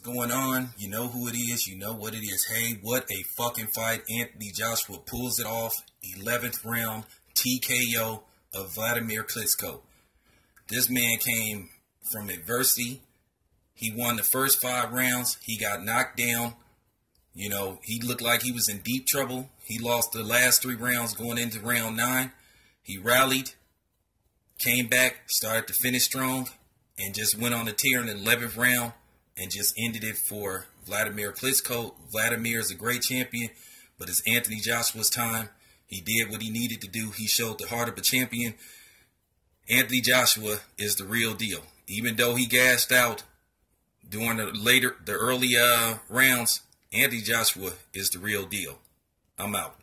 going on. You know who it is. You know what it is. Hey, what a fucking fight. Anthony Joshua pulls it off. 11th round TKO of Vladimir Klitschko. This man came from adversity. He won the first five rounds. He got knocked down. You know, he looked like he was in deep trouble. He lost the last three rounds going into round nine. He rallied, came back, started to finish strong, and just went on a tear in the 11th round and just ended it for Vladimir Klitschko. Vladimir is a great champion, but it's Anthony Joshua's time. He did what he needed to do. He showed the heart of a champion. Anthony Joshua is the real deal. Even though he gassed out during the later, the early uh, rounds, Anthony Joshua is the real deal. I'm out.